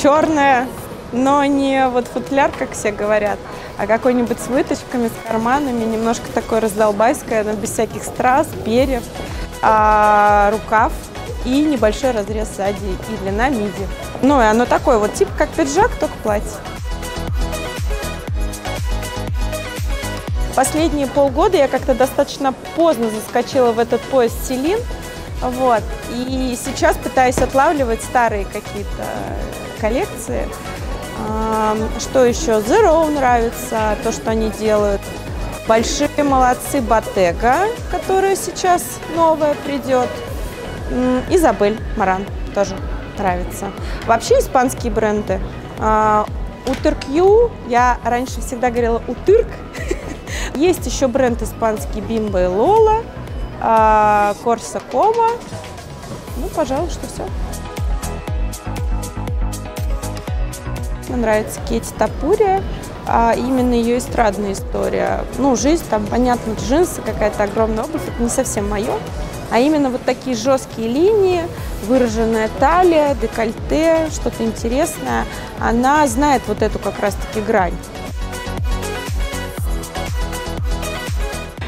черное, но не вот футляр, как все говорят, а какой-нибудь с выточками, с карманами, немножко такое раздолбайское, но без всяких страз, перьев, а, рукав и небольшой разрез сзади и длина миди. Ну, и оно такое вот, типа как пиджак, только платье. Последние полгода я как-то достаточно поздно заскочила в этот пояс Селин. Вот. И сейчас пытаюсь отлавливать старые какие-то коллекции. Что еще? Zero нравится, то, что они делают. Большие молодцы Ботега, которая сейчас новая придет. Изабель Маран тоже нравится. Вообще испанские бренды. Утыркью, я раньше всегда говорила Утырк. Есть еще бренд испанский Бимба и Лола, Корса Кома. Ну, пожалуй, что все. Мне нравится Кетти Тапурия, а именно ее эстрадная история. Ну, жизнь, там, понятно, джинсы, какая-то огромная обувь, это не совсем мое. А именно вот такие жесткие линии, выраженная талия, декольте, что-то интересное. Она знает вот эту как раз-таки грань.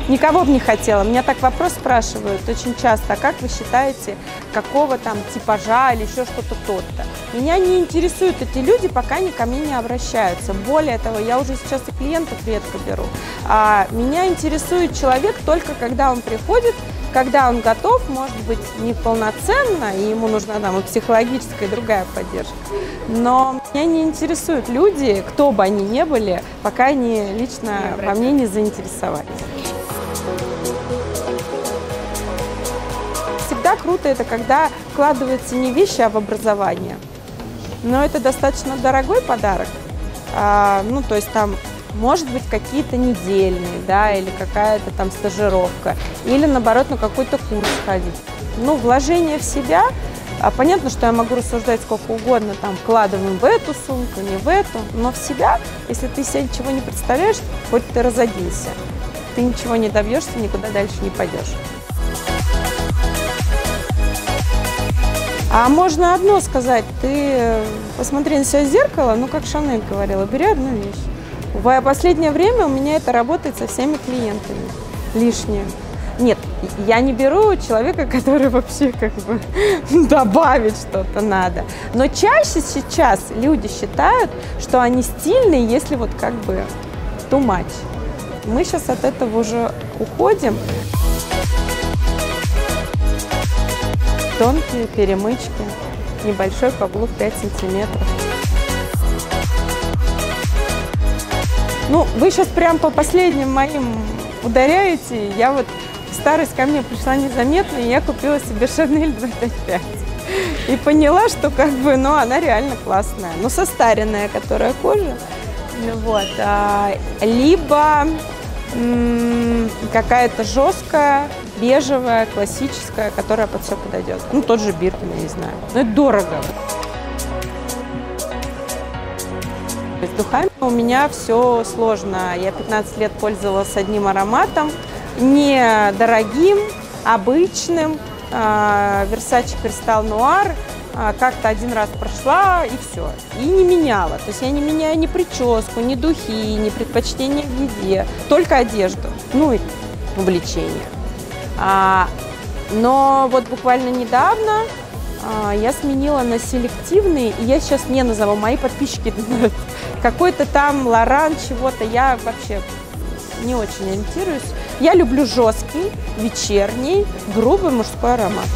Никого бы не хотела. Меня так вопрос спрашивают очень часто, а как вы считаете, какого там типажа или еще что-то тот-то? Меня не интересуют эти люди, пока они ко мне не обращаются. Более того, я уже сейчас и клиентов редко беру. А меня интересует человек только когда он приходит, когда он готов, может быть, не полноценно, и ему нужна там и психологическая, и другая поддержка. Но меня не интересуют люди, кто бы они ни были, пока они лично во мне не заинтересовались. Всегда круто это, когда вкладываются не вещи, а в образование. Но это достаточно дорогой подарок. А, ну, то есть там может быть какие-то недельные, да, или какая-то там стажировка, или наоборот на какой-то курс ходить. Ну, вложение в себя, а понятно, что я могу рассуждать сколько угодно, там, вкладываем в эту сумку, не в эту, но в себя, если ты себе ничего не представляешь, хоть ты разодился, ты ничего не добьешься, никуда дальше не пойдешь. А можно одно сказать, ты посмотри на себя в зеркало, ну, как Шанель говорила, бери одну вещь. В последнее время у меня это работает со всеми клиентами. Лишнее. Нет, я не беру человека, который вообще как бы добавить что-то надо. Но чаще сейчас люди считают, что они стильные, если вот как бы too much. Мы сейчас от этого уже уходим. Тонкие перемычки, небольшой каблук 5 сантиметров. Ну, вы сейчас прям по последним моим ударяете. Я вот старость ко мне пришла незаметно, и я купила себе Шанель 25. И поняла, что как бы, ну, она реально классная. Ну, состаренная, которая кожа. Ну, вот. А, либо какая-то жесткая, бежевая, классическая, которая под все подойдет. Ну, тот же Биркин, я не знаю. Но это дорого. С духами у меня все сложно. Я 15 лет пользовалась одним ароматом, не дорогим, обычным. А, Versace Crystal Noir как-то один раз прошла и все. И не меняла. То есть я не меняю ни прическу, ни духи, ни предпочтения в еде, только одежду, ну и увлечение. А, но вот буквально недавно а, я сменила на селективный, и я сейчас не назову, мои подписчики какой-то там лоран чего-то, я вообще не очень ориентируюсь. Я люблю жесткий, вечерний, грубый мужской аромат.